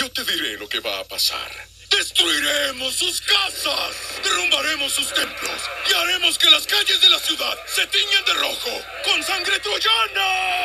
Yo te diré lo que va a pasar. Destruiremos sus casas, derrumbaremos sus templos y haremos que las calles de la ciudad se tiñan de rojo con sangre troyana.